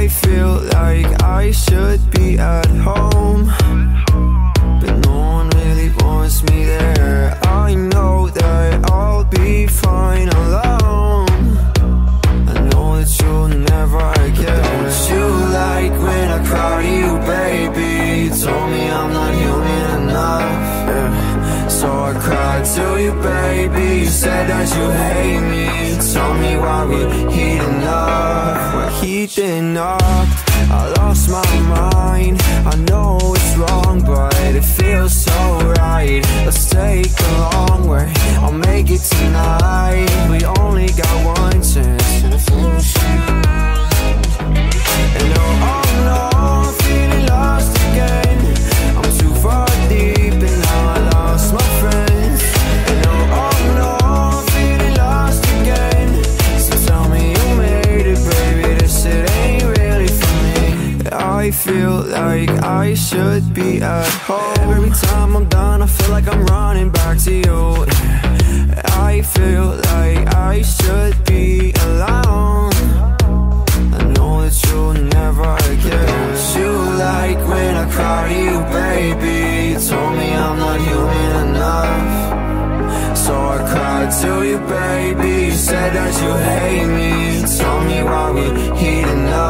I feel like I should be at home. But no one really wants me there. I know that I'll be fine alone. I know that you'll never get Don't you like when I cry to you, baby. You told me I'm not human enough. Yeah. So I cried to you, baby. You said that you hate me Told me why we're heating up We're heating up. I lost my mind. I know it's wrong I feel like I should be at home. Every time I'm done, I feel like I'm running back to you. I feel like I should be alone. I know that you'll never get Don't you like when I cry to you, baby. You told me I'm not human enough. So I cried to you, baby. You said that you hate me. You told me why we're heating up